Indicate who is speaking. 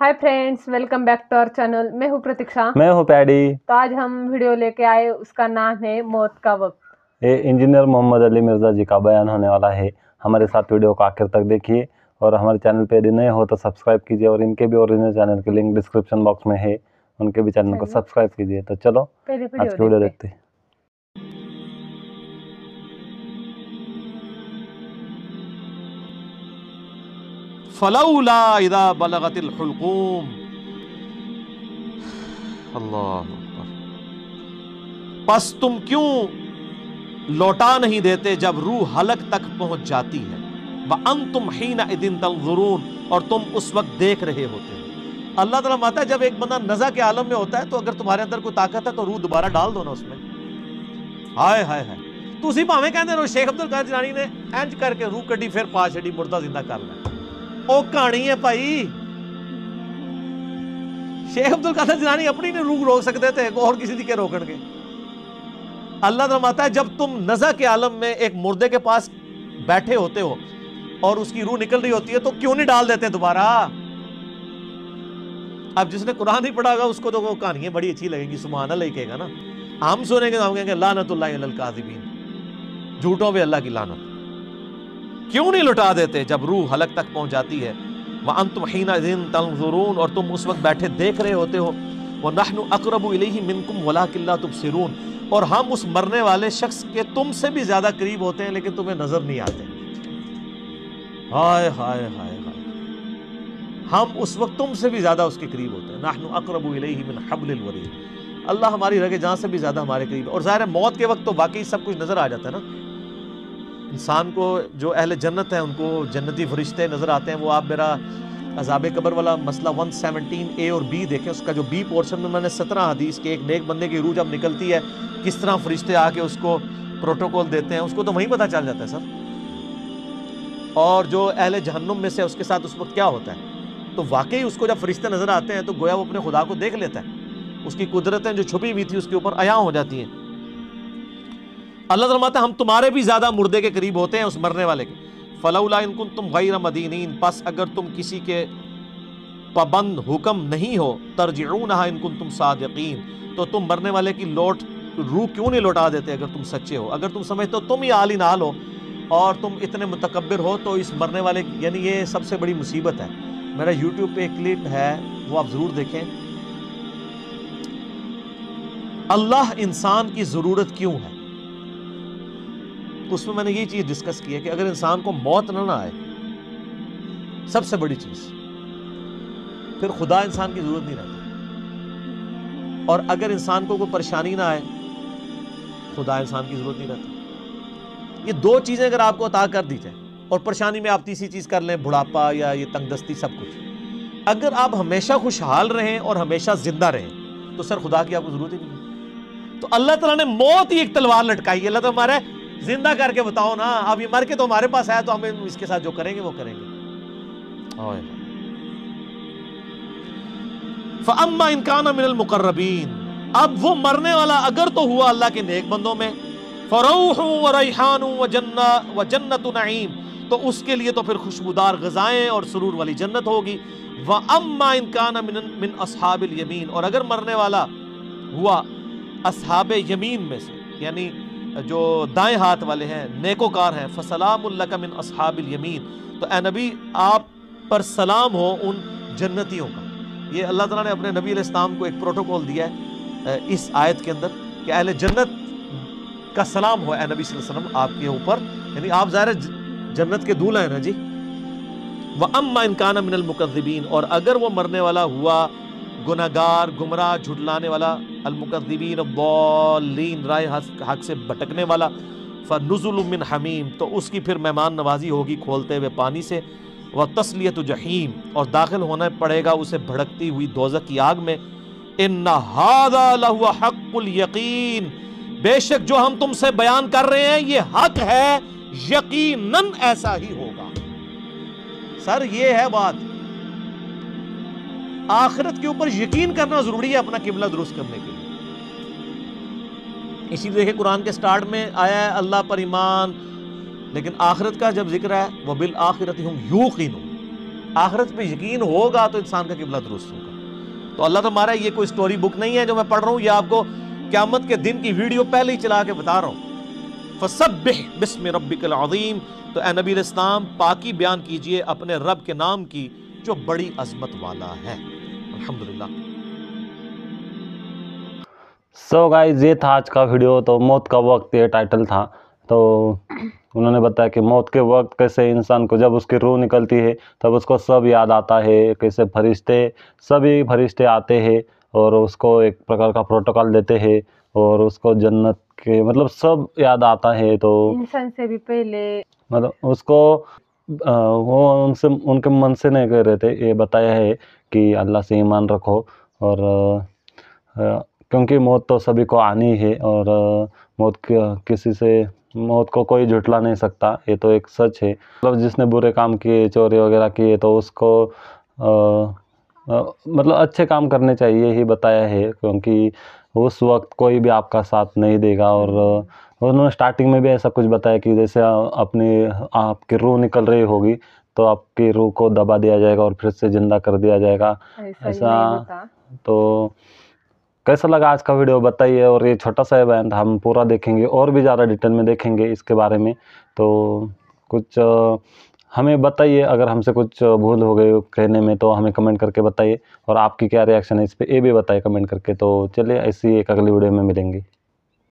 Speaker 1: Hi friends welcome back to our channel میں ہوں پرتکشا
Speaker 2: میں ہوں پیڈی
Speaker 1: تو آج ہم ویڈیو لے کے آئے اس کا نام ہے موت کا وقت
Speaker 2: یہ انجینئر محمد علی مرزا جی کا بیان ہونے والا ہے ہمارے ساتھ ویڈیو کو آخر تک دیکھیے اور ہمارے چینل پہ نئے ہو تو سبسکرائب کیجیے اور ان کے بھی اوریجنل چینل کے لنک ڈسکرپشن باکس میں ہے ان کے بھی چینل کو سبسکرائب کیجیے تو چلو
Speaker 1: آج کی ویڈیو
Speaker 2: دیکھتے ہیں
Speaker 3: فلولا اذا بلغت الحلقوم. اللہ پس تم کیوں لوٹا نہیں دیتے جب روح حلق تک پہنچ جاتی ہے؟ وَأَنْتُمْ حِينَ اِذِن تَنْظُرُونَ، اور تم اس وقت دیکھ رہے ہوتے ہیں اللہ تعالیٰ ماتا ہے، جب ایک بندہ نزا کے عالم میں ہوتا ہے، تو اگر تمہارے اندر کوئی طاقت ہے، تو روح دوبارہ ڈال دو نا اس میں۔ ہائے ہائے ہائے۔ تو اسی پاویں کہنے ہیں، شیخ عبد جنانی نے اینج کر کے روح کڑی پھر پاہ شڑی مردہ زندہ کر لیا۔ ਉਹ ਕਹਾਣੀ ਹੈ ਭਾਈ। ਸ਼ੇਖ ਅਬਦੁਲ ਕਾਦਰ ਜਿਲਾਨੀ ਆਪਣੀ ਨੇ ਰੂਹ ਰੋਕ ਸਕਦੇ ਤੇ ਹੋਰ ਕਿਸੇ ਦੀ ਕੇ ਰੋਕਣਗੇ? اللہ فرماتا ہے جب تم نزا کے عالم میں ایک مردے کے پاس بیٹھے ہوتے ہو اور اس کی روح نکل رہی ہوتی ہے، تو کیوں نہیں ڈال دیتے دوبارہ؟ اب جس نے قرآن نہیں پڑھا گا اس کو تو وہ کہانیاں بڑی اچھی لگیں گی، سبحان اللہ ہی کہے گا نا۔ ہم سنیں گے تو ہم کہیں گے لانت اللہ القاذبین جھوٹوں پہ اللہ کی لانت کیوں نہیں لٹا دیتے جب روح حلق تک پہنچ جاتی ہے؟ وَأَنْتُمْ حِينَ ذِن تَنْظُرُونَ، اور تم اس وقت بیٹھے دیکھ رہے ہوتے ہو۔ وَنَحْنُ أَقْرَبُ إِلَيْهِ مِنْكُمْ وَلَا كِلَّا تُبْصِرُونَ۔ اور ہم اس مرنے والے شخص کے تم سے بھی زیادہ قریب ہوتے ہیں، لیکن تمہیں نظر نہیں آتے۔ ہائے ہائے ہائے ہائے۔ ہم اس وقت تم سے بھی زیادہ اس کے قریب ہوتے ہیں۔ نَحْنُ أَقْرَبُ إِلَيْهِ مِنْ حَبْلِ الورید اللہ ہماری رگے جان سے بھی زیادہ ہمارے قریب ہے۔ اور ظاہر ہے، موت کے وقت تو واقعی سب کچھ نظر آ جاتا ہے نا۔ انسان کو جو اہل جنت ہیں، ان کو جنتی فرشتے نظر آتے ہیں۔ وہ آپ میرا عذاب قبر والا مسئلہ 117 اے اور بی دیکھیں۔ اس کا جو بی پورشن میں میں نے سترہ حدیث کے ایک نیک بندے کی روح جب نکلتی ہے، کس طرح فرشتے آ کے اس کو پروٹوکول دیتے ہیں، اس کو تو وہیں پتہ چل جاتا ہے سر۔ اور جو اہل جہنم میں سے اس کے ساتھ اس وقت کیا ہوتا ہے؟ تو واقعی اس کو جب فرشتے نظر آتے ہیں، تو گویا وہ اپنے خدا کو دیکھ لیتا ہے۔ اس کی قدرتیں جو چھپی ہوئی تھی اس کے اوپر عیاں ہو جاتی ہیں۔ اللہ تعالیٰ ہم تمہارے بھی زیادہ مردے کے قریب ہوتے ہیں اس مرنے والے کے۔ فلولا ان کن تم غیر مدینین پس اگر تم کسی کے پابند حکم نہیں ہو ترجعونہ ان کن تم صادقین تو تم مرنے والے کی لوٹ، روح کیوں نہیں لوٹا دیتے اگر تم سچے ہو؟ اگر تم سمجھتے ہو، تم ہی عالی نال ہو اور تم اتنے متکبر ہو، تو اس مرنے والے یعنی یہ سب سے بڑی مصیبت ہے۔ میرا یوٹیوب پہ ایک کلپ ہے، وہ آپ ضرور دیکھیں۔ اللہ انسان کی ضرورت کیوں ہے؟ اس میں میں نے یہ چیز ڈسکس کی ہے کہ اگر انسان کو موت نہ نہ آئے، سب سے بڑی چیز، پھر خدا انسان کی ضرورت نہیں رہتی۔ اور اگر انسان کو کوئی پریشانی نہ آئے، خدا انسان کی ضرورت نہیں رہتی۔ یہ دو چیزیں اگر آپ کو عطا کر دی جائیں اور پریشانی میں آپ تیسری چیز کر لیں، بڑھاپا یا یہ تنگ دستی، سب کچھ۔ اگر آپ ہمیشہ خوشحال رہیں اور ہمیشہ زندہ رہیں، تو سر خدا کی آپ کو ضرورت ہی نہیں تو اللہ تعالیٰ نے موت ہی ایک تلوار لٹکائی۔ ہے اللہ تعالیٰ ہمارا زندہ کر کے بتاؤ نا اب یہ مر کے تو ہمارے پاس آیا تو ہم اس کے ساتھ جو کریں گے وہ کریں گے۔ اوے فَأَمَّا اِنْكَانَ مِنَ الْمُقَرَّبِينَ۔ اب وہ مرنے والا اگر تو ہوا اللہ کے نیک بندوں میں فَرَوْحٌ وَرَيْحَانٌ وَجَنَّةٌ وَجَنَّةُ نَعِيمٌ۔ تو اس کے لیے تو پھر خوشبودار غذائیں اور سرور والی جنت ہوگی۔ وَأَمَّا اِنْكَانَ مِنْ, مِنْ أَصْحَابِ الْيَمِينَ۔ اور اگر مرنے والا ہوا اصحاب یمین میں سے یعنی جو دائیں ہاتھ والے ہیں، نیکوکار ہیں، فسلام اللہ من اصحاب الیمین تو اے نبی، آپ پر سلام ہو ان جنتیوں کا۔ یہ اللہ تعالیٰ نے اپنے نبی علیہ السلام کو ایک پروٹوکول دیا ہے اس آیت کے اندر کہ اہل جنت کا سلام ہو، اے نبی صلی اللہ علیہ وسلم، آپ کے اوپر۔ یعنی آپ ظاہر جنت کے دولہ ہیں نا جی۔ وَأَمَّا إِن كَانَ مِنَ اور اگر وہ مرنے والا ہوا گناہگار گمراہ، جھٹلانے والا المقذبین الضالین، رائے حق سے بھٹکنے والا، فنزل من حمیم، تو اس کی پھر مہمان نوازی ہوگی کھولتے ہوئے پانی سے وہ تسلیت جہیم، اور داخل ہونا پڑے گا اسے بھڑکتی ہوئی دوزہ کی آگ میں، ان هذا حق الیقین۔ بے شک جو ہم تم سے بیان کر رہے ہیں، یہ حق ہے، یقیناً ایسا ہی ہوگا۔ سر، یہ ہے بات۔ آخرت کے اوپر یقین کرنا ضروری ہے اپنا قبلہ درست کرنے کے لیے۔ اسی لیے قرآن کے سٹارٹ میں آیا ہے، اللہ پر ایمان۔ لیکن آخرت کا جب ذکر ہے وہ بالآخرت ہم یوقین آخرت پہ یقین ہوگا تو انسان کا قبلہ درست ہوگا۔ تو اللہ تمہارا یہ کوئی سٹوری بک نہیں ہے جو میں پڑھ رہا ہوں، یہ آپ کو قیامت کے دن کی ویڈیو پہلے ہی چلا کے بتا رہا ہوں۔ فسبح بِسْمِ رَبِّكَ الْعَظِيمِ۔ تو اے نبی الاسلام پاکی بیان کیجیے اپنے رب کے نام کی۔ جو بڑی عظمت والا ہے۔ الحمدللہ۔
Speaker 2: سو گائز یہ تھا آج کا ویڈیو تو موت کا وقت یہ ٹائٹل تھا۔ تو انہوں نے بتایا کہ موت کے وقت کیسے انسان کو جب اس کی روح نکلتی ہے تب اس کو سب یاد آتا ہے کیسے فرشتے سبھی فرشتے آتے ہیں اور اس کو ایک پرکار کا پروٹوکال دیتے ہیں اور اس کو جنت کے مطلب سب یاد آتا ہے۔ تو
Speaker 1: انسان سے بھی پہلے۔
Speaker 2: مطلب اس کو وہ ان سے، ان کے من سے نہیں کہہ رہے تھے، یہ بتایا ہے کہ اللہ سے ایمان رکھو اور کیونکہ موت تو سبھی کو آنی ہے اور موت کسی سے، موت کو کوئی جھٹلا نہیں سکتا، یہ تو ایک سچ ہے۔ مطلب جس نے برے کام کیے، چوری وغیرہ کیے، تو اس کو مطلب اچھے کام کرنے چاہیے ہی بتایا ہے، کیونکہ اس وقت کوئی بھی آپ کا ساتھ نہیں دے گا اور اور انہوں نے اسٹارٹنگ میں بھی ایسا کچھ بتایا کہ جیسے اپنی آپ کی روح نکل رہی ہوگی تو آپ کی روح کو دبا دیا جائے گا اور پھر سے زندہ کر دیا جائے گا۔
Speaker 1: ایسا
Speaker 2: تو کیسا لگا آج کا ویڈیو بتائیے اور یہ چھوٹا سا بیان تھا ہم پورا دیکھیں گے اور بھی زیادہ ڈیٹیل میں دیکھیں گے اس کے بارے میں۔ تو کچھ ہمیں بتائیے اگر ہم سے کچھ بھول ہو گئی کہنے میں تو ہمیں کمنٹ کر کے بتائیے اور آپ کی کیا ریاکشن ہے اس پہ یہ بھی بتائیے کمنٹ کر کے۔ تو چلیے ایسی ایک اگلی ویڈیو میں ملیں گی